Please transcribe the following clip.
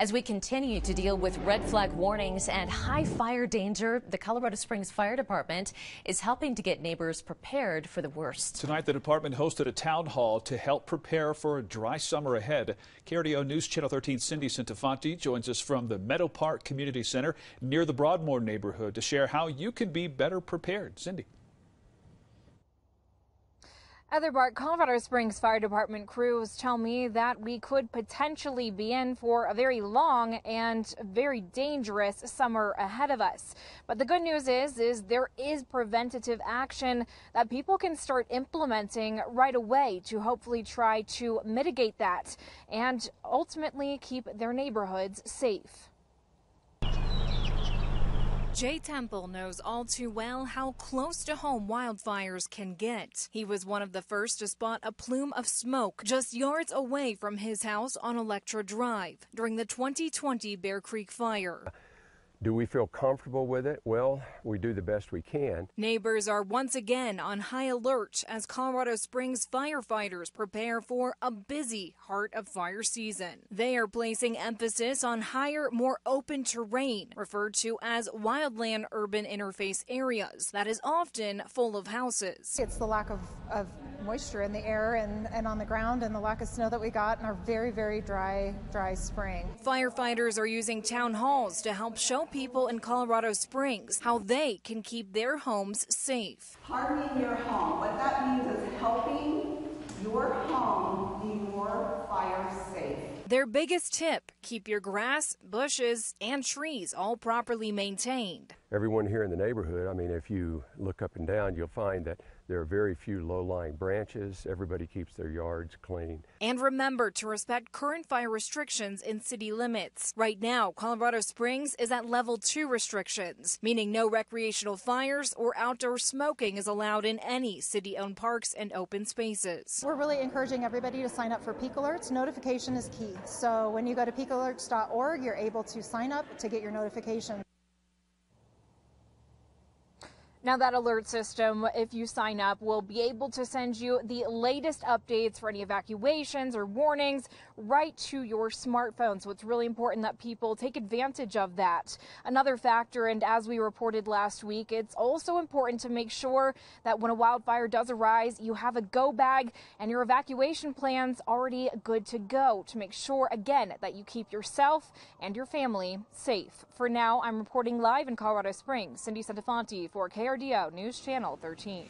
As we continue to deal with red flag warnings and high fire danger, the Colorado Springs Fire Department is helping to get neighbors prepared for the worst. Tonight, the department hosted a town hall to help prepare for a dry summer ahead. KRDO News Channel 13 Cindy Santafanti joins us from the Meadow Park Community Center near the Broadmoor neighborhood to share how you can be better prepared. Cindy. Other Bart, Colorado Springs Fire Department crews tell me that we could potentially be in for a very long and very dangerous summer ahead of us. But the good news is, is there is preventative action that people can start implementing right away to hopefully try to mitigate that and ultimately keep their neighborhoods safe. Jay Temple knows all too well how close to home wildfires can get. He was one of the first to spot a plume of smoke just yards away from his house on Electra Drive during the 2020 Bear Creek fire. Do we feel comfortable with it? Well, we do the best we can. Neighbors are once again on high alert as Colorado Springs firefighters prepare for a busy heart of fire season. They are placing emphasis on higher, more open terrain, referred to as wildland urban interface areas, that is often full of houses. It's the lack of, of moisture in the air and, and on the ground and the lack of snow that we got in our very, very dry, dry spring. Firefighters are using town halls to help show people in Colorado Springs how they can keep their homes safe. Hardening your home, what that means is helping your home be more fire safe. Their biggest tip keep your grass, bushes, and trees all properly maintained. Everyone here in the neighborhood, I mean, if you look up and down, you'll find that there are very few low lying branches. Everybody keeps their yards clean. And remember to respect current fire restrictions in city limits. Right now, Colorado Springs is at level two restrictions, meaning no recreational fires or outdoor smoking is allowed in any city owned parks and open spaces. We're really encouraging everybody to sign up for peak alerts. Notification is key. So when you go to peakalerts.org, you're able to sign up to get your notification. Now, that alert system, if you sign up, will be able to send you the latest updates for any evacuations or warnings right to your smartphone. So it's really important that people take advantage of that. Another factor, and as we reported last week, it's also important to make sure that when a wildfire does arise, you have a go bag and your evacuation plans already good to go to make sure, again, that you keep yourself and your family safe. For now, I'm reporting live in Colorado Springs. Cindy Santafanti for KRDO News Channel 13.